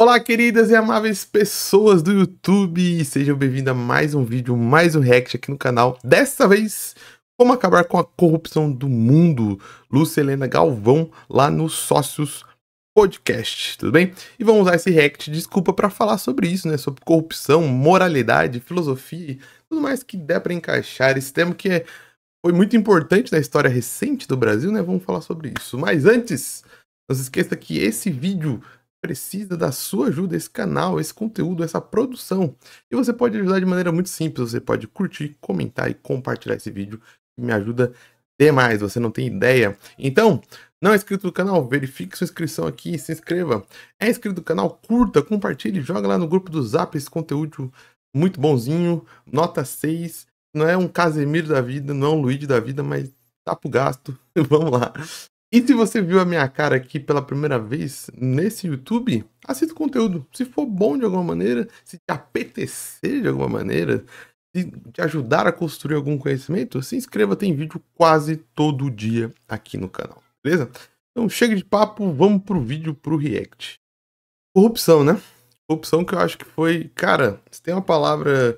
Olá, queridas e amáveis pessoas do YouTube, sejam bem-vindos a mais um vídeo, mais um react aqui no canal. Dessa vez, como acabar com a corrupção do mundo, Lúcia Helena Galvão, lá no Sócios Podcast, tudo bem? E vamos usar esse react, desculpa, para falar sobre isso, né? Sobre corrupção, moralidade, filosofia, tudo mais que der para encaixar esse tema que é, foi muito importante na história recente do Brasil, né? Vamos falar sobre isso. Mas antes, não se esqueça que esse vídeo precisa da sua ajuda, esse canal, esse conteúdo, essa produção. E você pode ajudar de maneira muito simples. Você pode curtir, comentar e compartilhar esse vídeo, me ajuda demais. Você não tem ideia. Então, não é inscrito no canal? Verifique sua inscrição aqui, se inscreva. É inscrito no canal? Curta, compartilhe, joga lá no grupo do Zap esse conteúdo muito bonzinho, nota 6. Não é um Casemiro da vida, não é um Luigi da vida, mas tá pro gasto. Vamos lá. E se você viu a minha cara aqui pela primeira vez nesse YouTube, assista o conteúdo. Se for bom de alguma maneira, se te apetecer de alguma maneira, se te ajudar a construir algum conhecimento, se inscreva, tem vídeo quase todo dia aqui no canal, beleza? Então chega de papo, vamos pro vídeo, pro react. Corrupção, né? Corrupção que eu acho que foi, cara, se tem uma palavra,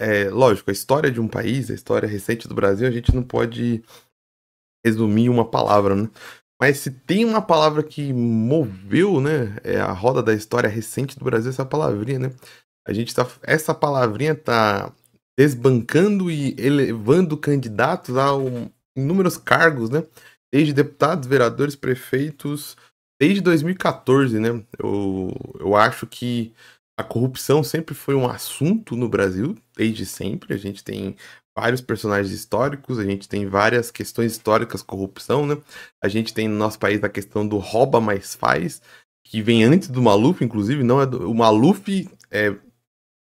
é, lógico, a história de um país, a história recente do Brasil, a gente não pode resumir uma palavra, né? Mas se tem uma palavra que moveu, né, é a roda da história recente do Brasil, essa palavrinha, né? A gente tá, essa palavrinha tá desbancando e elevando candidatos a um, inúmeros cargos, né? Desde deputados, vereadores, prefeitos, desde 2014, né? Eu, eu acho que a corrupção sempre foi um assunto no Brasil, desde sempre. A gente tem vários personagens históricos, a gente tem várias questões históricas, corrupção, né? A gente tem no nosso país a questão do rouba mais faz, que vem antes do Maluf, inclusive, não é do, o Maluf é,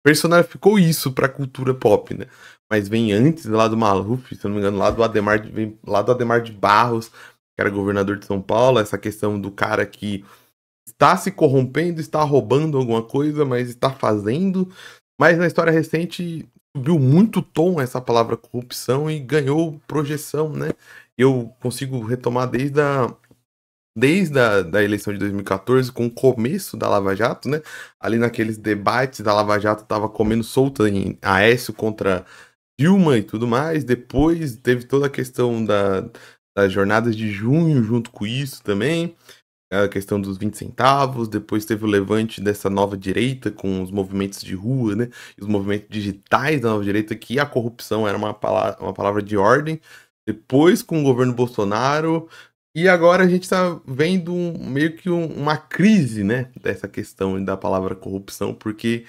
personificou isso para cultura pop, né? Mas vem antes lá do Maluf, se não me engano, lá do Ademar de, vem lá do Ademar de Barros, que era governador de São Paulo, essa questão do cara que está se corrompendo, está roubando alguma coisa, mas está fazendo. Mas na história recente subiu muito tom essa palavra corrupção e ganhou projeção, né? Eu consigo retomar desde a desde a da eleição de 2014, com o começo da Lava Jato, né? Ali naqueles debates da Lava Jato tava comendo solta em Aécio contra Dilma e tudo mais. Depois teve toda a questão da, das jornadas de junho junto com isso também a questão dos 20 centavos, depois teve o levante dessa nova direita com os movimentos de rua, né? Os movimentos digitais da nova direita, que a corrupção era uma palavra, uma palavra de ordem. Depois com o governo Bolsonaro. E agora a gente está vendo um, meio que um, uma crise, né? Dessa questão da palavra corrupção, porque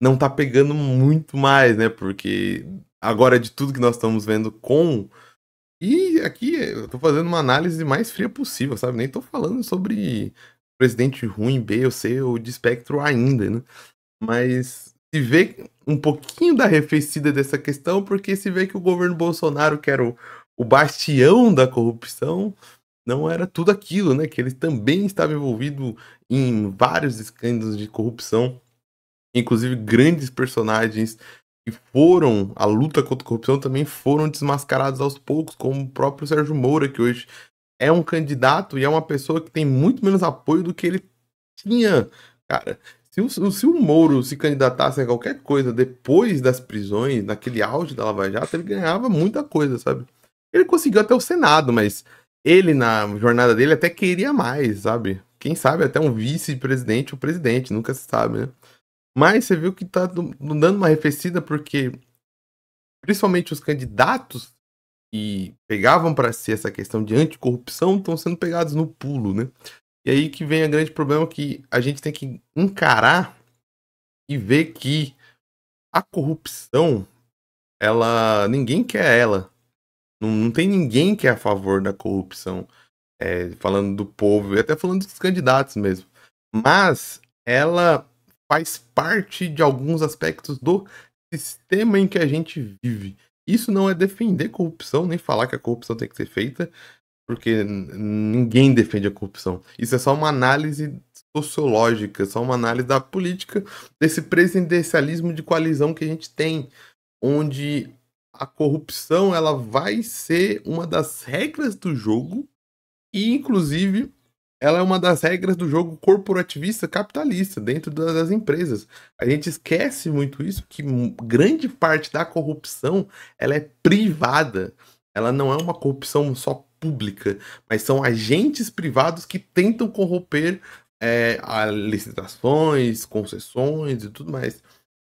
não tá pegando muito mais, né? Porque agora de tudo que nós estamos vendo com e aqui eu tô fazendo uma análise mais fria possível, sabe? Nem tô falando sobre presidente ruim, B ou C ou de espectro ainda, né? Mas se vê um pouquinho da arrefecida dessa questão, porque se vê que o governo Bolsonaro, que era o, o bastião da corrupção, não era tudo aquilo, né? Que ele também estava envolvido em vários escândalos de corrupção, inclusive grandes personagens que foram, a luta contra a corrupção também foram desmascarados aos poucos, como o próprio Sérgio Moura, que hoje é um candidato e é uma pessoa que tem muito menos apoio do que ele tinha. Cara, se o, se o Moro se candidatasse a qualquer coisa depois das prisões, naquele auge da Lava Jato, ele ganhava muita coisa, sabe? Ele conseguiu até o Senado, mas ele, na jornada dele, até queria mais, sabe? Quem sabe até um vice-presidente ou presidente, nunca se sabe, né? Mas você viu que tá dando uma arrefecida porque principalmente os candidatos que pegavam para si essa questão de anticorrupção estão sendo pegados no pulo, né? E aí que vem o grande problema que a gente tem que encarar e ver que a corrupção, ela ninguém quer ela. Não, não tem ninguém que é a favor da corrupção. É, falando do povo e até falando dos candidatos mesmo. Mas ela faz parte de alguns aspectos do sistema em que a gente vive. Isso não é defender corrupção, nem falar que a corrupção tem que ser feita, porque ninguém defende a corrupção. Isso é só uma análise sociológica, só uma análise da política desse presidencialismo de coalizão que a gente tem, onde a corrupção ela vai ser uma das regras do jogo e inclusive ela é uma das regras do jogo corporativista capitalista dentro das empresas. A gente esquece muito isso que grande parte da corrupção ela é privada. Ela não é uma corrupção só pública, mas são agentes privados que tentam corromper é, licitações, concessões e tudo mais.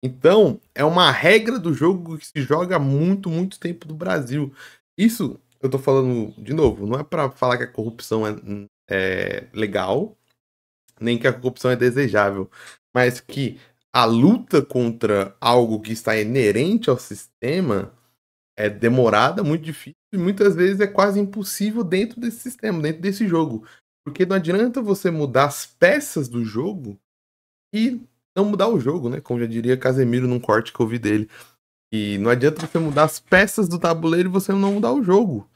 Então, é uma regra do jogo que se joga há muito, muito tempo no Brasil. Isso, eu tô falando de novo, não é para falar que a corrupção é, é legal, nem que a corrupção é desejável, mas que a luta contra algo que está inerente ao sistema é demorada, muito difícil e muitas vezes é quase impossível dentro desse sistema, dentro desse jogo. Porque não adianta você mudar as peças do jogo e não mudar o jogo, né? Como já diria Casemiro num corte que eu vi dele. E não adianta você mudar as peças do tabuleiro e você não mudar o jogo.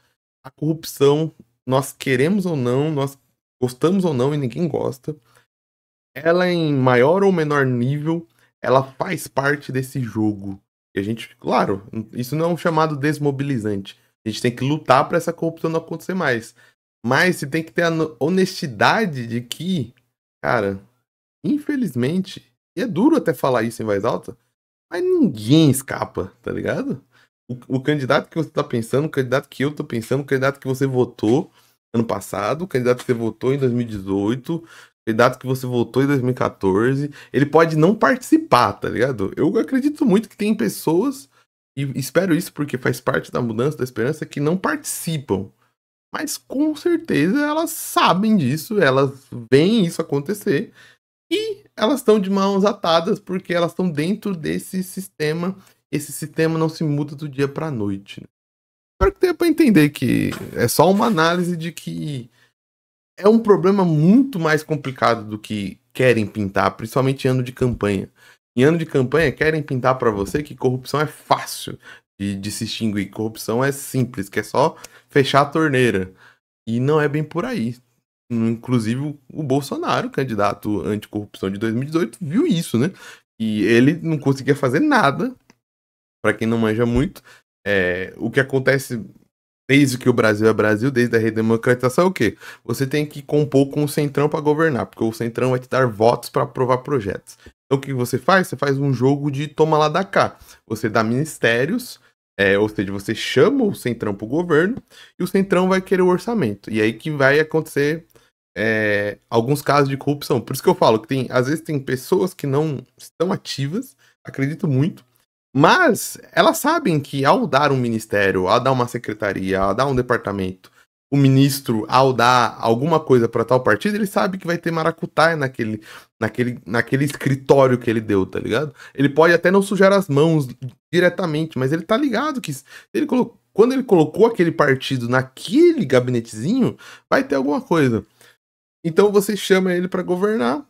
A corrupção, nós queremos ou não, nós gostamos ou não e ninguém gosta. Ela em maior ou menor nível, ela faz parte desse jogo. E a gente, claro, isso não é um chamado desmobilizante. A gente tem que lutar para essa corrupção não acontecer mais. Mas você tem que ter a honestidade de que, cara, infelizmente, e é duro até falar isso em voz alta, mas ninguém escapa, tá ligado? O, o candidato que você tá pensando, o candidato que eu tô pensando, o candidato que você votou ano passado, o candidato que você votou em 2018, candidato que você votou em 2014, ele pode não participar, tá ligado? Eu acredito muito que tem pessoas, e espero isso porque faz parte da mudança da esperança, que não participam. Mas com certeza elas sabem disso, elas veem isso acontecer e elas estão de mãos atadas porque elas estão dentro desse sistema. Esse sistema não se muda do dia para noite. Né? Espero que tenha para entender que é só uma análise de que é um problema muito mais complicado do que querem pintar, principalmente em ano de campanha. Em ano de campanha, querem pintar para você que corrupção é fácil de, de se extinguir. Corrupção é simples, que é só fechar a torneira. E não é bem por aí. Inclusive, o Bolsonaro, candidato anticorrupção de 2018, viu isso, né? E ele não conseguia fazer nada. Para quem não manja muito, é, o que acontece desde que o Brasil é Brasil, desde a redemocratização, é o quê? Você tem que compor com o Centrão para governar, porque o Centrão vai te dar votos para aprovar projetos. Então o que você faz? Você faz um jogo de toma lá da cá. Você dá ministérios, é, ou seja, você chama o Centrão para o governo e o Centrão vai querer o orçamento. E aí que vai acontecer é, alguns casos de corrupção. Por isso que eu falo que tem, às vezes tem pessoas que não estão ativas, acredito muito, mas elas sabem que ao dar um ministério, ao dar uma secretaria, ao dar um departamento, o ministro, ao dar alguma coisa para tal partido, ele sabe que vai ter maracutaia naquele, naquele, naquele escritório que ele deu, tá ligado? Ele pode até não sujar as mãos diretamente, mas ele tá ligado que ele colocou, quando ele colocou aquele partido naquele gabinetezinho, vai ter alguma coisa. Então você chama ele para governar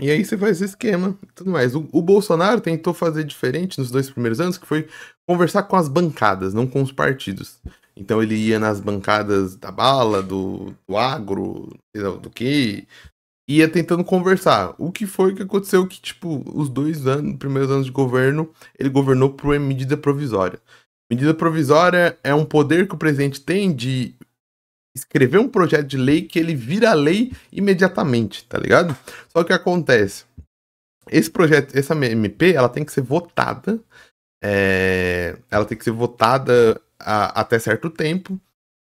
e aí você faz esse esquema e tudo mais. O, o, Bolsonaro tentou fazer diferente nos dois primeiros anos, que foi conversar com as bancadas, não com os partidos. Então ele ia nas bancadas da bala, do, do agro, do que, ia tentando conversar. O que foi que aconteceu que, tipo, os dois anos, primeiros anos de governo, ele governou por medida provisória. Medida provisória é um poder que o presidente tem de escrever um projeto de lei que ele vira lei imediatamente, tá ligado? Só que acontece, esse projeto, essa MP, ela tem que ser votada, é, ela tem que ser votada a, até certo tempo,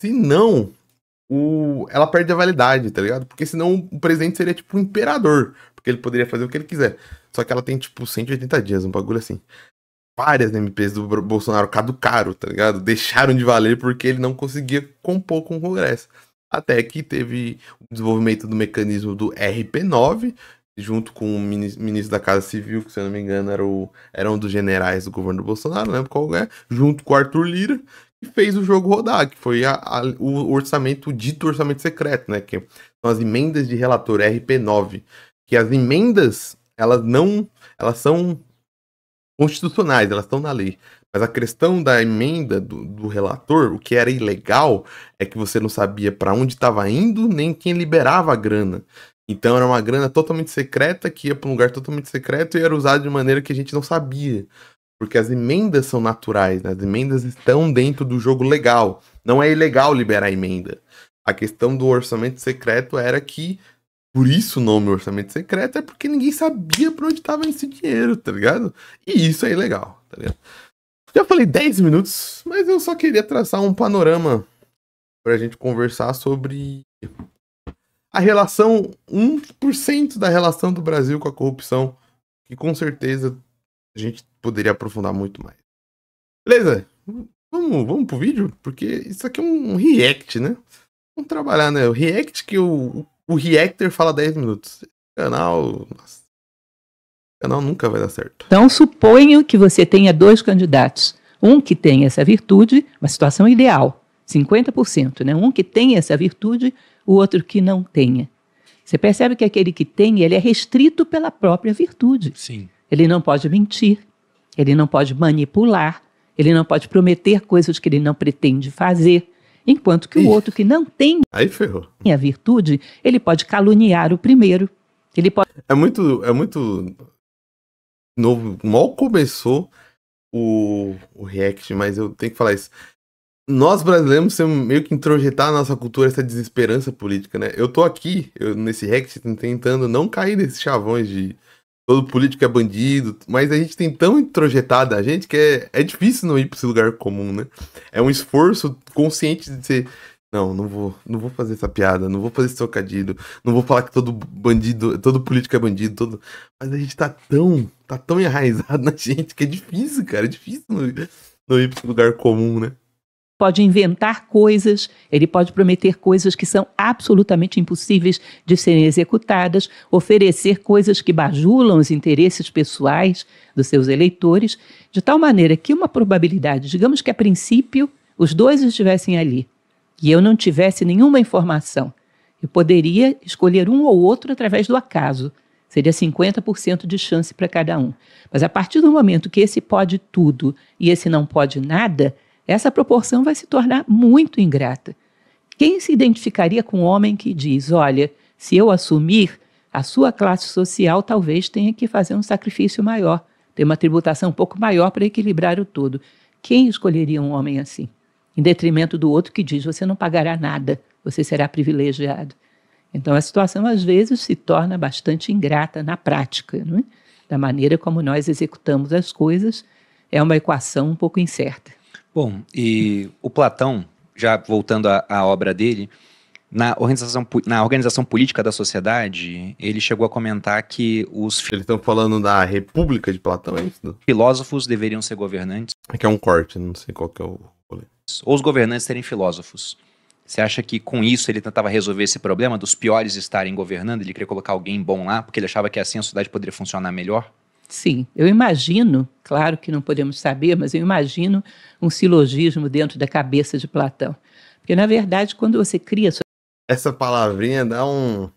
senão o, ela perde a validade, tá ligado? Porque senão o presidente seria tipo um imperador, porque ele poderia fazer o que ele quiser. Só que ela tem tipo 180 dias, um bagulho assim várias MPs do Bolsonaro caducaram, tá ligado? Deixaram de valer porque ele não conseguia compor com o Congresso. Até que teve o desenvolvimento do mecanismo do RP9, junto com o ministro da Casa Civil, que se eu não me engano era, o, era um dos generais do governo do Bolsonaro, não lembro qual é, junto com o Arthur Lira, e fez o jogo rodar, que foi a, a, o orçamento, o dito orçamento secreto, né? Que são as emendas de relator, RP9. Que as emendas, elas não. Elas são constitucionais, elas estão na lei. Mas a questão da emenda do, do, relator, o que era ilegal, é que você não sabia para onde estava indo, nem quem liberava a grana. Então era uma grana totalmente secreta, que ia para um lugar totalmente secreto e era usada de maneira que a gente não sabia. Porque as emendas são naturais, né? as emendas estão dentro do jogo legal. Não é ilegal liberar a emenda. A questão do orçamento secreto era que, por isso o nome orçamento secreto, é porque ninguém sabia pra onde tava esse dinheiro, tá ligado? E isso é ilegal, tá ligado? Já falei 10 minutos, mas eu só queria traçar um panorama pra gente conversar sobre a relação, 1% da relação do Brasil com a corrupção, que com certeza a gente poderia aprofundar muito mais. Beleza? Vamos, vamos pro vídeo? Porque isso aqui é um react, né? Vamos trabalhar, né? O react que o, o reactor fala 10 minutos. Canal. Nossa. Canal nunca vai dar certo. Então, suponho que você tenha dois candidatos. Um que tem essa virtude, uma situação ideal, 50%, né? Um que tem essa virtude, o outro que não tenha. Você percebe que aquele que tem, ele é restrito pela própria virtude. Sim. Ele não pode mentir, ele não pode manipular, ele não pode prometer coisas que ele não pretende fazer. Enquanto que Ih. o outro que não tem Aí ferrou. a virtude, ele pode caluniar o primeiro. Ele pode É muito. É muito. Novo. Mal começou o, o React, mas eu tenho que falar isso. Nós brasileiros temos meio que introjetar na nossa cultura essa desesperança política, né? Eu tô aqui, eu, nesse React, tentando não cair nesses chavões de todo político é bandido, mas a gente tem tão introjetado a gente que é, é difícil não ir pra esse lugar comum, né? É um esforço consciente de ser. Não, não vou, não vou fazer essa piada, não vou fazer esse trocadilho, não vou falar que todo bandido, todo político é bandido, todo. Mas a gente tá tão, tá tão enraizado na gente que é difícil, cara, é difícil não, não ir pra esse lugar comum, né? Pode inventar coisas, ele pode prometer coisas que são absolutamente impossíveis de serem executadas, oferecer coisas que bajulam os interesses pessoais dos seus eleitores, de tal maneira que uma probabilidade, digamos que a princípio os dois estivessem ali e eu não tivesse nenhuma informação, eu poderia escolher um ou outro através do acaso. Seria 50% de chance para cada um. Mas a partir do momento que esse pode tudo e esse não pode nada, essa proporção vai se tornar muito ingrata. Quem se identificaria com um homem que diz: olha, se eu assumir, a sua classe social talvez tenha que fazer um sacrifício maior, ter uma tributação um pouco maior para equilibrar o todo? Quem escolheria um homem assim? Em detrimento do outro que diz: você não pagará nada, você será privilegiado. Então a situação às vezes se torna bastante ingrata na prática, é? da maneira como nós executamos as coisas, é uma equação um pouco incerta. Bom, e o Platão, já voltando à, obra dele, na organização, na organização política da sociedade, ele chegou a comentar que os Eles estão falando da República de Platão, é isso? filósofos deveriam ser governantes, Aqui é um corte, não sei qual que é o ou os governantes serem filósofos. Você acha que com isso ele tentava resolver esse problema dos piores estarem governando? Ele queria colocar alguém bom lá, porque ele achava que assim a sociedade poderia funcionar melhor? Sim, eu imagino, claro que não podemos saber, mas eu imagino um silogismo dentro da cabeça de Platão. Porque, na verdade, quando você cria sua Essa palavrinha dá um.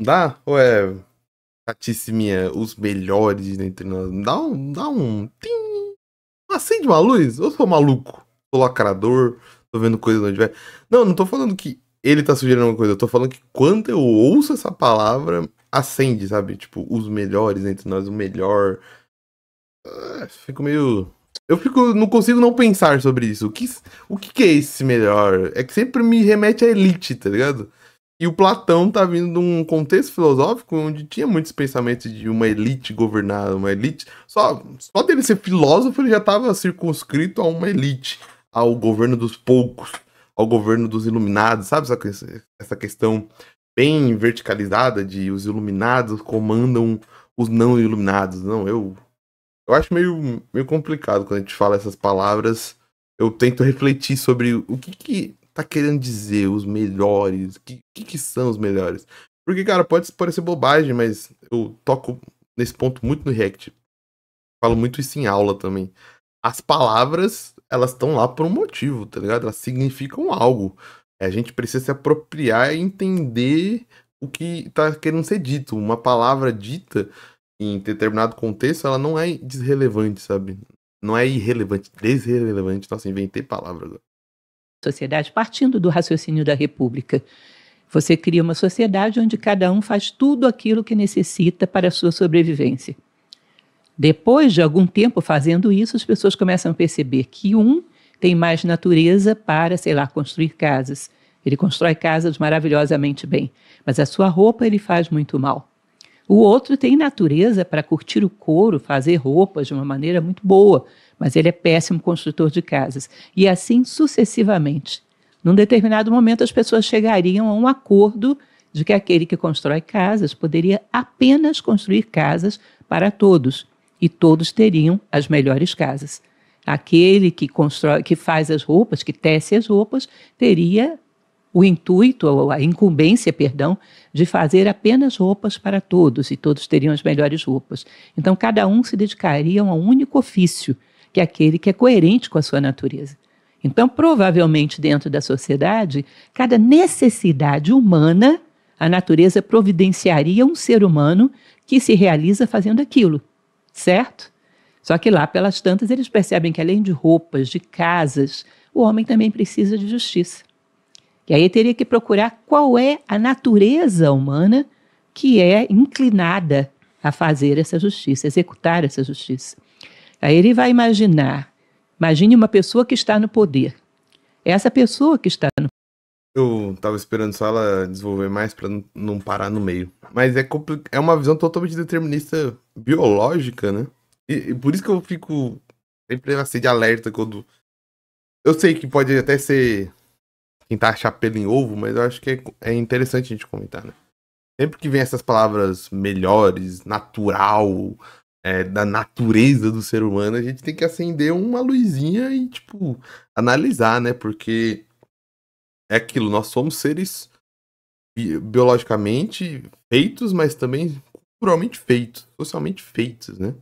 Dá? Ou é. Chatice minha, os melhores entre nós. Dá um. Dá um. Tim, acende uma luz? Eu sou maluco. Sou lacrador. Tô vendo coisa onde vai. Não, não tô falando que ele tá sugerindo uma coisa. Eu tô falando que quando eu ouço essa palavra, acende, sabe? Tipo, os melhores entre nós, o melhor. Ah, fico meio. Eu fico. Não consigo não pensar sobre isso. O que, o que, que é esse melhor? É que sempre me remete à elite, tá ligado? E o Platão tá vindo de um contexto filosófico onde tinha muitos pensamentos de uma elite governada, uma elite. Só, só dele ser filósofo, ele já tava circunscrito a uma elite, ao governo dos poucos, ao governo dos iluminados, sabe? Essa questão bem verticalizada de os iluminados comandam os não iluminados. Não, eu. Eu acho meio, meio complicado quando a gente fala essas palavras. Eu tento refletir sobre o que, que tá querendo dizer os melhores, o que, que, que são os melhores. Porque, cara, pode parecer bobagem, mas eu toco nesse ponto muito no React. Falo muito isso em aula também. As palavras, elas estão lá por um motivo, tá ligado? Elas significam algo. É, A gente precisa se apropriar e entender o que tá querendo ser dito. Uma palavra dita em determinado contexto, ela não é desrelevante, sabe? Não é irrelevante, desrelevante. Nossa, inventei palavra agora. sociedade partindo do raciocínio da República. Você cria uma sociedade onde cada um faz tudo aquilo que necessita para a sua sobrevivência. Depois de algum tempo fazendo isso, as pessoas começam a perceber que um tem mais natureza para, sei lá, construir casas, Ele constrói casas maravilhosamente bem, mas a sua roupa ele faz muito mal. O outro tem natureza para curtir o couro, fazer roupas de uma maneira muito boa, mas ele é péssimo construtor de casas. E assim sucessivamente. Num determinado momento, as pessoas chegariam a um acordo de que aquele que constrói casas poderia apenas construir casas para todos, e todos teriam as melhores casas. Aquele que constrói, que faz as roupas, que tece as roupas, teria o intuito, ou a incumbência, perdão, de fazer apenas roupas para todos, e todos teriam as melhores roupas. Então, cada um se dedicaria a um único ofício, que é aquele que é coerente com a sua natureza. Então, provavelmente, dentro da sociedade, cada necessidade humana, a natureza providenciaria um ser humano que se realiza fazendo aquilo, certo? Só que lá, pelas tantas, eles percebem que além de roupas, de casas, o homem também precisa de justiça. E aí teria que procurar qual é a natureza humana que é inclinada a fazer essa justiça, executar essa justiça. Aí ele vai imaginar, imagine uma pessoa que está no poder. Essa pessoa que está no eu tava esperando só ela desenvolver mais para não parar no meio. Mas é, é uma visão totalmente determinista biológica, né? E, e, por isso que eu fico sempre assim de alerta quando. Eu sei que pode até ser quem chapéu em ovo, mas eu acho que é, é interessante a gente comentar, né? Sempre que vem essas palavras melhores, natural, é, da natureza do ser humano, a gente tem que acender uma luzinha e, tipo, analisar, né? Porque é aquilo, nós somos seres biologicamente feitos, mas também culturalmente feitos, socialmente feitos, né?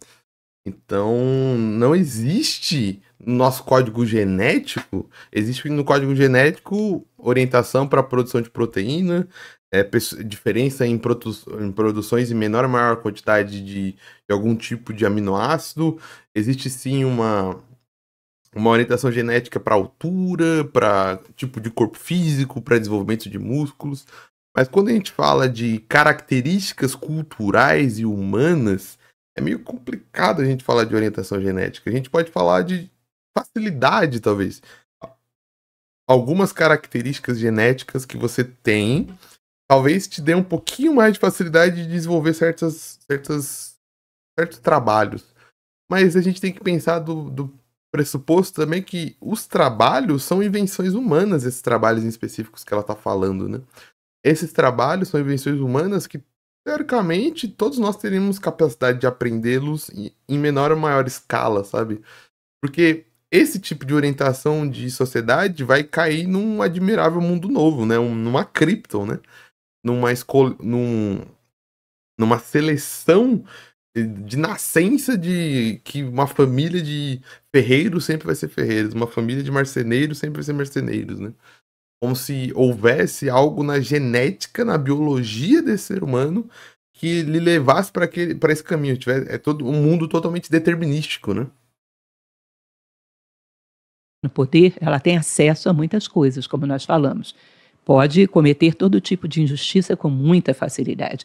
Então, não existe no nosso código genético, existe no código genético orientação para produção de proteína, é, diferença em, produ em, produções em menor ou maior quantidade de, de, algum tipo de aminoácido. Existe sim uma, uma orientação genética para altura, para tipo de corpo físico, para desenvolvimento de músculos. Mas quando a gente fala de características culturais e humanas, é meio complicado a gente falar de orientação genética. A gente pode falar de facilidade, talvez. Algumas características genéticas que você tem, talvez te dê um pouquinho mais de facilidade de desenvolver certas, certas, certos trabalhos. Mas a gente tem que pensar do, do pressuposto também que os trabalhos são invenções humanas, esses trabalhos em específicos que ela está falando, né? Esses trabalhos são invenções humanas que teoricamente, todos nós teríamos capacidade de aprendê-los em menor ou maior escala, sabe? Porque esse tipo de orientação de sociedade vai cair num admirável mundo novo, né? Um, numa Krypton, né? Numa escolha, num, numa seleção de nascença de que uma família de ferreiros sempre vai ser ferreiros, uma família de marceneiros sempre vai ser marceneiros, né? Como se houvesse algo na genética, na biologia desse ser humano que lhe levasse para esse caminho. É todo um mundo totalmente determinístico, né? No poder, ela tem acesso a muitas coisas, como nós falamos. Pode cometer todo tipo de injustiça com muita facilidade.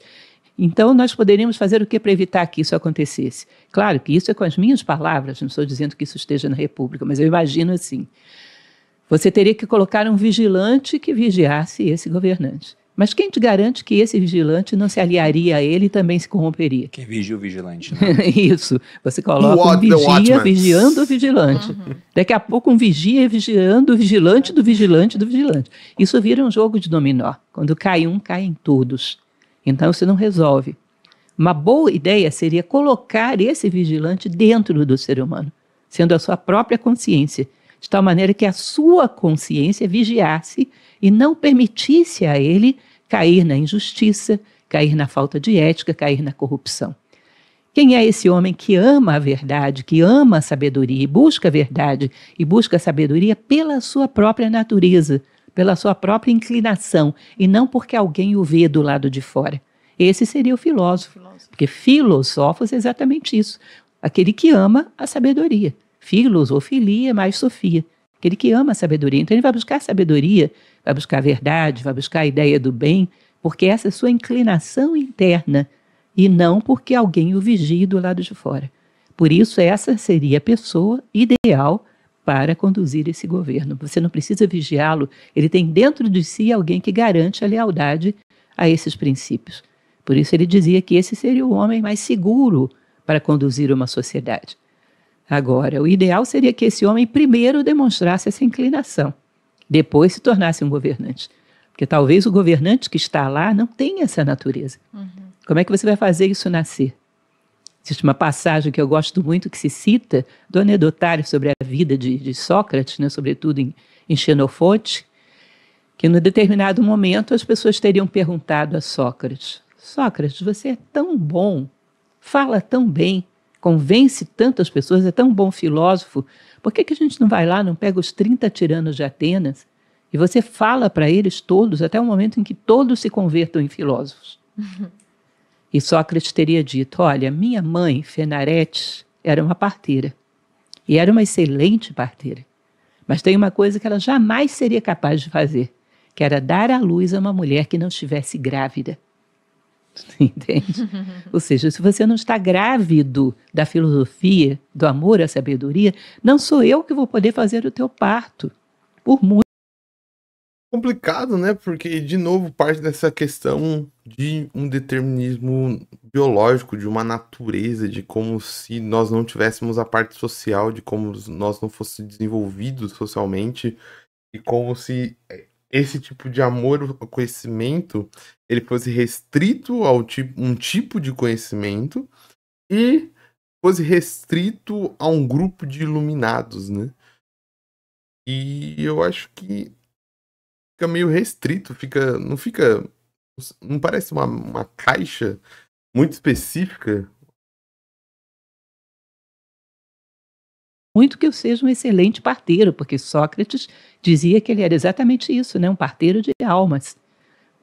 Então, nós poderíamos fazer o que para evitar que isso acontecesse? Claro que isso é com as minhas palavras, não estou dizendo que isso esteja na República, mas eu imagino assim. Você teria que colocar um vigilante que vigiasse esse governante. Mas quem te garante que esse vigilante não se aliaria a ele e também se corromperia? Quem vigia o vigilante. Né? Isso. Você coloca What um vigia vigiando o vigilante. Uhum. Daqui a pouco um vigia vigiando o vigilante do vigilante do vigilante. Isso vira um jogo de dominó. Quando cai um, caem todos. Então você não resolve. Uma boa ideia seria colocar esse vigilante dentro do ser humano, sendo a sua própria consciência de tal maneira que a sua consciência vigiasse e não permitisse a ele cair na injustiça, cair na falta de ética, cair na corrupção. Quem é esse homem que ama a verdade, que ama a sabedoria e busca a verdade e busca a sabedoria pela sua própria natureza, pela sua própria inclinação e não porque alguém o vê do lado de fora? Esse seria o filósofo, porque filosófos é exatamente isso, aquele que ama a sabedoria. Filos ou filia mais Sofia. Aquele que ama a sabedoria. Então ele vai buscar sabedoria, vai buscar a verdade, vai buscar a ideia do bem, porque essa é a sua inclinação interna e não porque alguém o vigie do lado de fora. Por isso, essa seria a pessoa ideal para conduzir esse governo. Você não precisa vigiá-lo, ele tem dentro de si alguém que garante a lealdade a esses princípios. Por isso ele dizia que esse seria o homem mais seguro para conduzir uma sociedade. Agora, o ideal seria que esse homem primeiro demonstrasse essa inclinação, depois se tornasse um governante. Porque talvez o governante que está lá não tenha essa natureza. Uhum. Como é que você vai fazer isso nascer? Existe uma passagem que eu gosto muito que se cita do anedotário sobre a vida de, de Sócrates, né, sobretudo em, em Xenofonte, que no determinado momento as pessoas teriam perguntado a Sócrates: Sócrates, você é tão bom, fala tão bem, convence tantas pessoas, é tão bom filósofo, por que, que a gente não vai lá, não pega os 30 tiranos de Atenas e você fala para eles todos, até o momento em que todos se convertam em filósofos? Uhum. E Sócrates teria dito: Olha, minha mãe, Fenarete, era uma parteira. E era uma excelente parteira. Mas tem uma coisa que ela jamais seria capaz de fazer, que era dar à luz a uma mulher que não estivesse grávida. Entende? Ou seja, se você não está grávido da filosofia, do amor à sabedoria, não sou eu que vou poder fazer o teu parto. Por muito complicado, né? Porque, de novo, parte dessa questão de um determinismo biológico, de uma natureza, de como se nós não tivéssemos a parte social, de como nós não fossemos desenvolvidos socialmente, e como se esse tipo de amor ao conhecimento ele fosse restrito a um tipo de conhecimento e fosse restrito a um grupo de iluminados, né? E eu acho que fica meio restrito, fica, não fica, não parece uma, uma caixa muito específica. Muito que eu seja um excelente parteiro, porque Sócrates dizia que ele era exatamente isso, né? um parteiro de almas.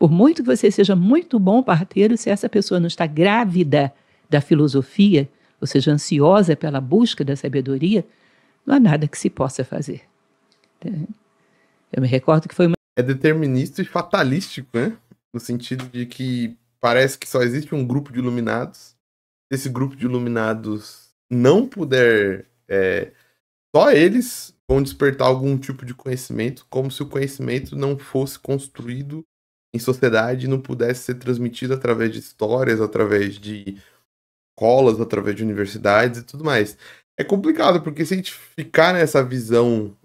Por muito que você seja muito bom parteiro, se essa pessoa não está grávida da filosofia, ou seja, ansiosa pela busca da sabedoria, não há nada que se possa fazer. Eu me recordo que foi uma é determinista e fatalístico, né? No sentido de que parece que só existe um grupo de iluminados. Se esse grupo de iluminados não puder. É, só eles vão despertar algum tipo de conhecimento, como se o conhecimento não fosse construído em sociedade não pudesse ser transmitido através de histórias, através de escolas, através de universidades e tudo mais. É complicado, porque se a gente ficar nessa visão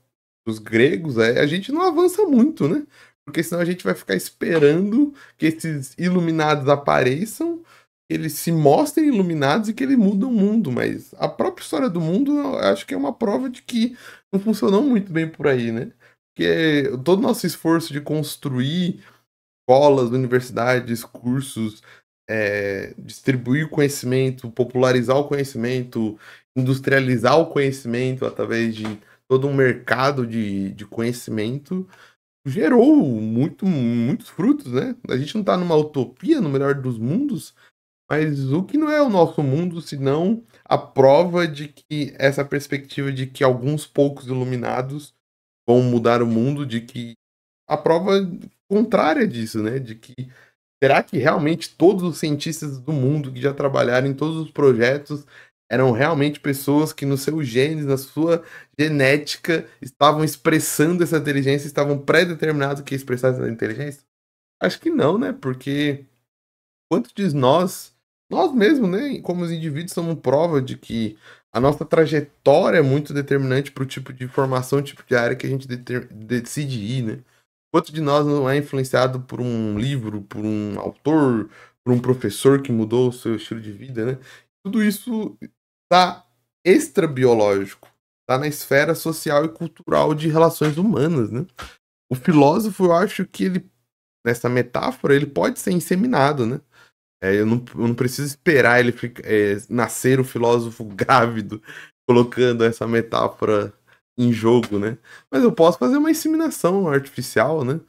dos gregos, é, a gente não avança muito, né? Porque senão a gente vai ficar esperando que esses iluminados apareçam, eles se mostrem iluminados e que eles mudam o mundo. Mas a própria história do mundo, eu acho que é uma prova de que não funcionou muito bem por aí, né? Porque todo o nosso esforço de construir escolas, universidades, cursos, é, distribuir conhecimento, popularizar o conhecimento, industrializar o conhecimento através de todo um mercado de, de conhecimento gerou muito, muitos frutos, né? A gente não está numa utopia, no melhor dos mundos, mas o que não é o nosso mundo, senão a prova de que essa perspectiva de que alguns poucos iluminados vão mudar o mundo, de que a prova contrária disso, né? De que será que realmente todos os cientistas do mundo que já trabalharam em todos os projetos eram realmente pessoas que no seu genes, na sua genética, estavam expressando essa inteligência, estavam pré-determinados que expressar essa inteligência? Acho que não, né? Porque quanto diz nós, nós mesmos, né, como os indivíduos, somos prova de que a nossa trajetória é muito determinante para o tipo de formação, tipo de área que a gente decide ir, né? Quanto de nós não é influenciado por um livro, por um autor, por um professor que mudou o seu estilo de vida, né? Tudo isso tá extrabiológico, tá na esfera social e cultural de relações humanas, né? O filósofo, eu acho que ele, nessa metáfora, ele pode ser inseminado, né? É, eu, não, eu não preciso esperar ele ficar, é, nascer o filósofo grávido, colocando essa metáfora em jogo, né? Mas eu posso fazer uma inseminação artificial, né?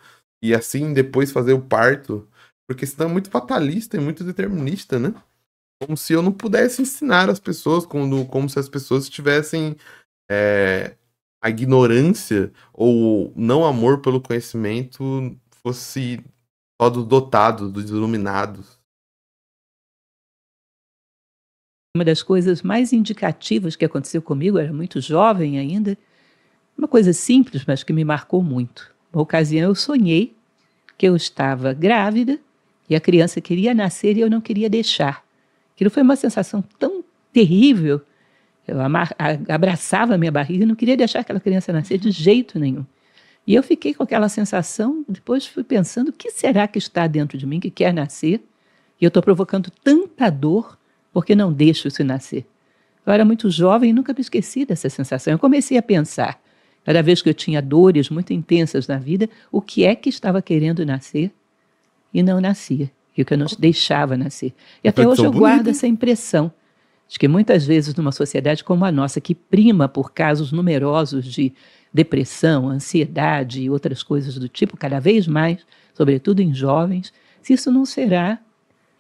E assim depois fazer o parto, porque senão é muito fatalista e muito determinista, né? como se eu não pudesse ensinar as pessoas, como, como se as pessoas tivessem é, a ignorância ou não amor pelo conhecimento fosse só dos dotados, dos iluminados. Uma das coisas mais indicativas que aconteceu comigo, era muito jovem ainda, Uma coisa simples, mas que me marcou muito. Uma ocasião eu sonhei que eu estava grávida e a criança queria nascer e eu não queria deixar. Aquilo foi uma sensação tão terrível. Eu abraçava a minha barriga e não queria deixar aquela criança nascer de jeito nenhum. E eu fiquei com aquela sensação, depois fui pensando, o que será que está dentro de mim que quer nascer? E eu estou provocando tanta dor porque não deixo isso nascer. Eu era muito jovem e nunca me esqueci dessa sensação. Eu comecei a pensar, cada vez que eu tinha dores muito intensas na vida, o que é que estava querendo nascer e não nascia, e o que eu não deixava nascer. E até hoje eu bonita. guardo essa impressão de que muitas vezes numa sociedade como a nossa, que prima por casos numerosos de depressão, ansiedade e outras coisas do tipo, cada vez mais, sobretudo em jovens, se isso não será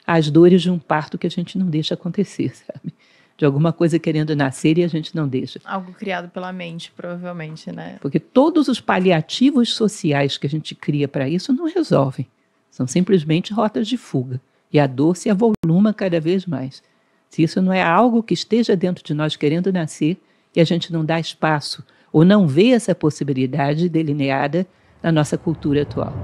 as dores de um parto que a gente não deixa acontecer, sabe? De alguma coisa querendo nascer e a gente não deixa. Algo criado pela mente, provavelmente, né? Porque todos os paliativos sociais que a gente cria para isso não resolvem. São simplesmente rotas de fuga. E a dor se avoluma cada vez mais. Se isso não é algo que esteja dentro de nós querendo nascer e a gente não dá espaço ou não vê essa possibilidade delineada na nossa cultura atual.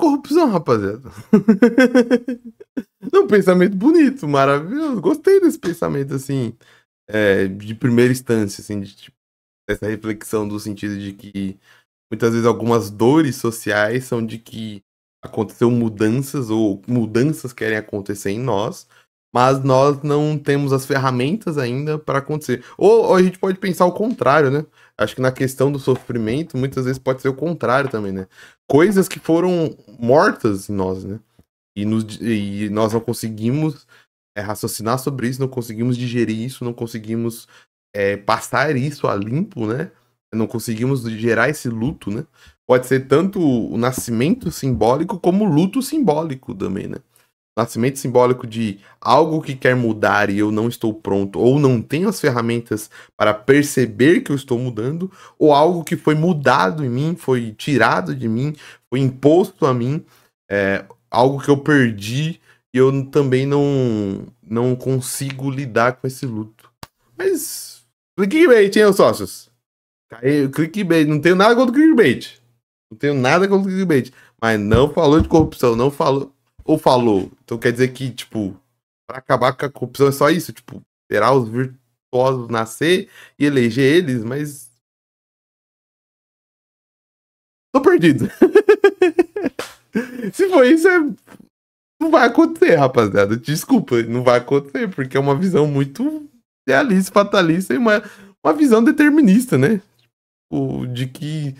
Corrupção, rapaziada? um pensamento bonito, maravilhoso. Gostei desse pensamento, assim, é, de primeira instância, assim, de, tipo, dessa reflexão do sentido de que muitas vezes algumas dores sociais são de que aconteceu mudanças ou mudanças querem acontecer em nós, mas nós não temos as ferramentas ainda para acontecer. Ou, ou, a gente pode pensar o contrário, né? Acho que na questão do sofrimento, muitas vezes pode ser o contrário também, né? Coisas que foram mortas em nós, né? E, nos, e nós não conseguimos é, raciocinar sobre isso, não conseguimos digerir isso, não conseguimos é, passar isso a limpo, né? Não conseguimos gerar esse luto, né? Pode ser tanto o nascimento simbólico como o luto simbólico também, né? Nascimento simbólico de algo que quer mudar e eu não estou pronto, ou não tenho as ferramentas para perceber que eu estou mudando, ou algo que foi mudado em mim, foi tirado de mim, foi imposto a mim, é, algo que eu perdi e eu também não, não consigo lidar com esse luto. Mas, clickbait, hein, sócios? Clickbait, não tenho nada contra clickbait. Não tenho nada contra clickbait. Mas não falou de corrupção, não falou ou falou? Então quer dizer que, tipo, para acabar com a corrupção é só isso? Tipo, esperar os virtuosos nascer e eleger eles, mas. Tô perdido. Se for isso, é... não vai acontecer, rapaziada. Desculpa, não vai acontecer, porque é uma visão muito realista, fatalista e uma, uma visão determinista, né? Tipo, de que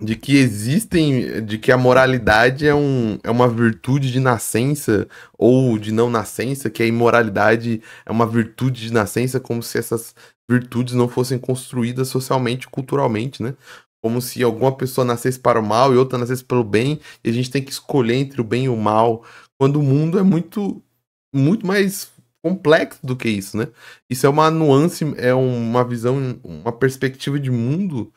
de que existem, de que a moralidade é, um, é uma virtude de nascença ou de não nascença, que a imoralidade é uma virtude de nascença, como se essas virtudes não fossem construídas socialmente, culturalmente, né? Como se alguma pessoa nascesse para o mal e outra nascesse pelo bem, e a gente tem que escolher entre o bem e o mal, quando o mundo é muito, muito mais complexo do que isso, né? Isso é uma nuance, é uma visão, uma perspectiva de mundo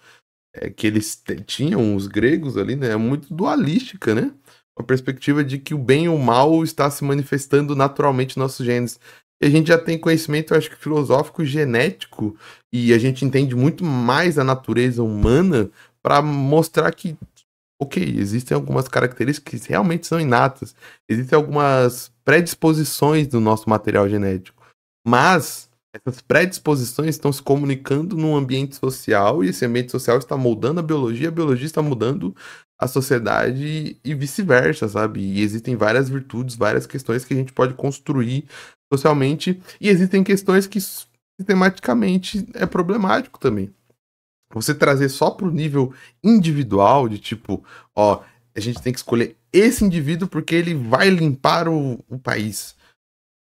é, que eles tinham, os gregos ali, né? É muito dualística, né? Uma perspectiva de que o bem e o mal está se manifestando naturalmente nos nossos genes. E a gente já tem conhecimento, acho que filosófico, genético, e a gente entende muito mais a natureza humana para mostrar que, ok, existem algumas características que realmente são inatas, existem algumas predisposições do nosso material genético, mas essas predisposições estão se comunicando num ambiente social e esse ambiente social está moldando a biologia, a biologia está mudando a sociedade e vice-versa, sabe? E existem várias virtudes, várias questões que a gente pode construir socialmente e existem questões que sistematicamente é problemático também. Você trazer só para o nível individual, de tipo, ó, a gente tem que escolher esse indivíduo porque ele vai limpar o, o país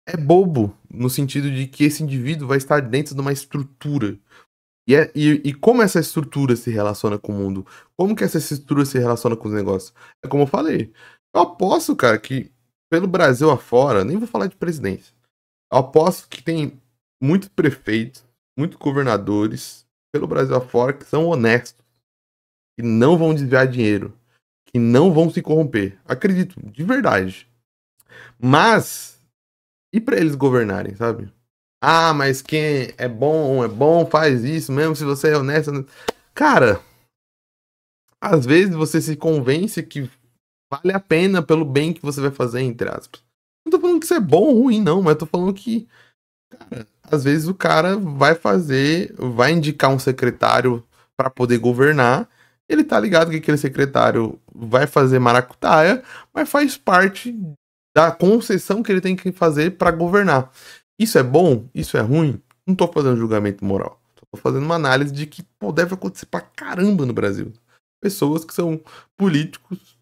é bobo, no sentido de que esse indivíduo vai estar dentro de uma estrutura. E, é, e, e, como essa estrutura se relaciona com o mundo? Como que essa estrutura se relaciona com os negócios? É como eu falei. Eu aposto, cara, que pelo Brasil afora, nem vou falar de presidência. Eu aposto que tem muitos prefeitos, muitos governadores pelo Brasil afora que são honestos, que não vão desviar dinheiro, que não vão se corromper. Acredito, de verdade. Mas e para eles governarem, sabe? Ah, mas quem é bom, é bom, faz isso mesmo se você é honesto. Cara, às vezes você se convence que vale a pena pelo bem que você vai fazer, entre aspas. Não tô falando que isso é bom ou ruim, não, mas tô falando que, cara, às vezes o cara vai fazer, vai indicar um secretário para poder governar. Ele tá ligado que aquele secretário vai fazer maracutaia, mas faz parte da concessão que ele tem que fazer para governar. Isso é bom? Isso é ruim? Não tô fazendo julgamento moral. Tô fazendo uma análise de que pô, deve acontecer pra caramba no Brasil. Pessoas que são políticos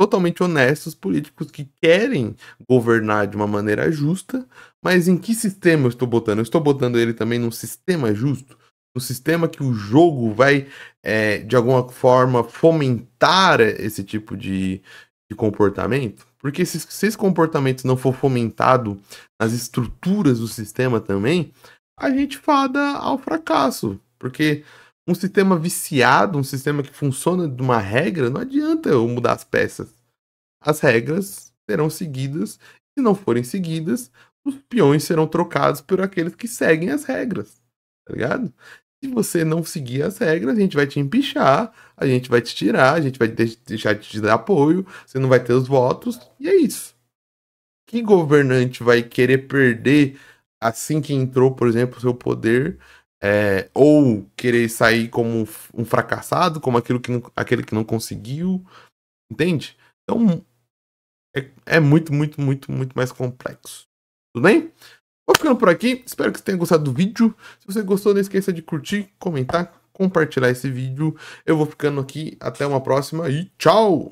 totalmente honestos, políticos que querem governar de uma maneira justa, mas em que sistema eu estou botando? Eu estou botando ele também num sistema justo? No sistema que o jogo vai, é, de alguma forma, fomentar esse tipo de, de comportamento? Porque se, se esse comportamento não for fomentado nas estruturas do sistema também, a gente fada ao fracasso. Porque um sistema viciado, um sistema que funciona de uma regra, não adianta eu mudar as peças. As regras serão seguidas. Se não forem seguidas, os peões serão trocados por aqueles que seguem as regras. Tá ligado? Se você não seguir as regras, a gente vai te empichar, a gente vai te tirar, a gente vai deixar de te dar apoio, você não vai ter os votos, e é isso. Que governante vai querer perder assim que entrou, por exemplo, o seu poder, é, ou querer sair como um fracassado, como aquilo que não, aquele que não conseguiu, entende? Então é, é muito, muito, muito, muito mais complexo. Tudo bem? Vou ficando por aqui. Espero que você tenha gostado do vídeo. Se você gostou, não esqueça de curtir, comentar, compartilhar esse vídeo. Eu vou ficando aqui. Até uma próxima e tchau!